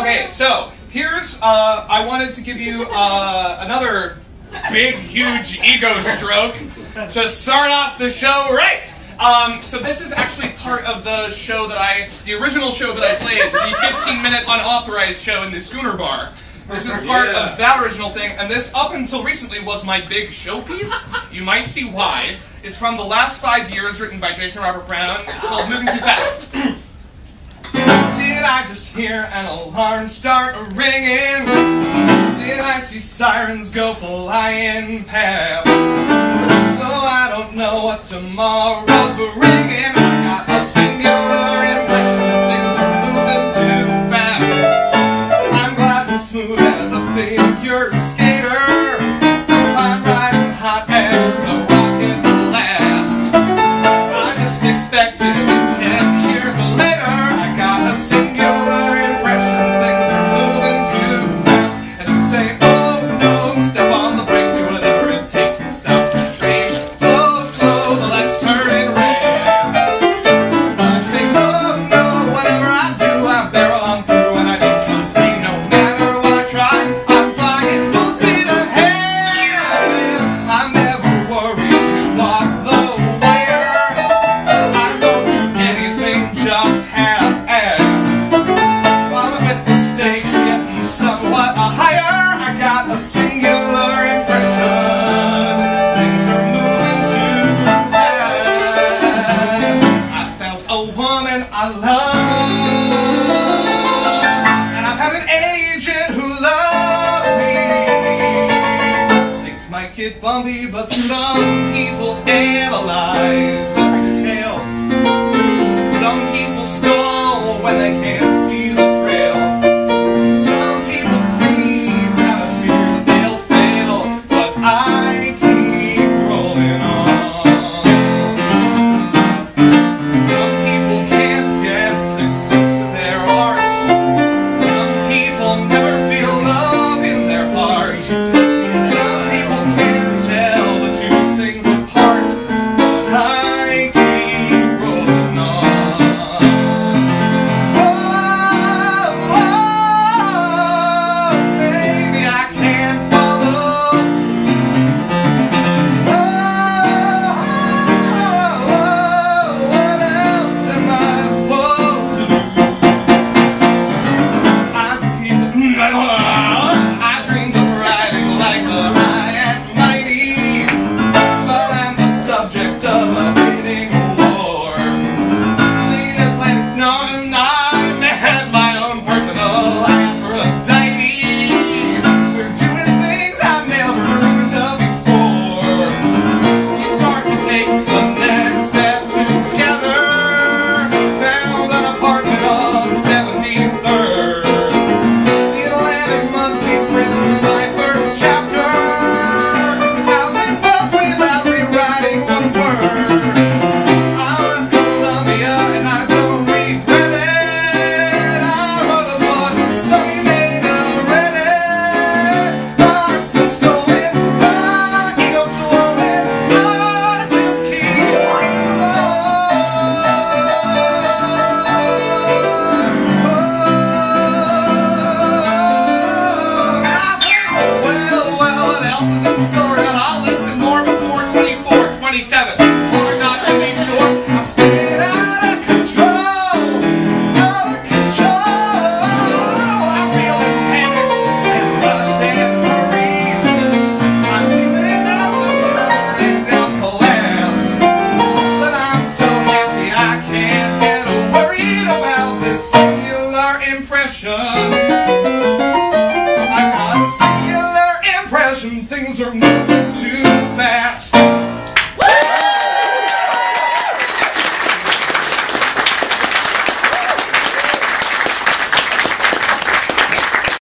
Okay, so here's uh, I wanted to give you uh, another big, huge ego stroke to start off the show right. Um, so this is actually part of the show that I, the original show that I played, the 15-minute unauthorized show in the Schooner Bar. This is part Yeah. of that original thing, and this up until recently was my big showpiece. You might see why. It's from the last five years, written by Jason Robert Brown. It's called Moving Too Fast. Did I just hear an alarm start ringing? Did I see sirens go flying past? Though I don't know what tomorrow's bringing, I love. And I've had an agent who loved me. Thinks my kid bumpy, but some people analyze every detail. Some people stall when they can. ocean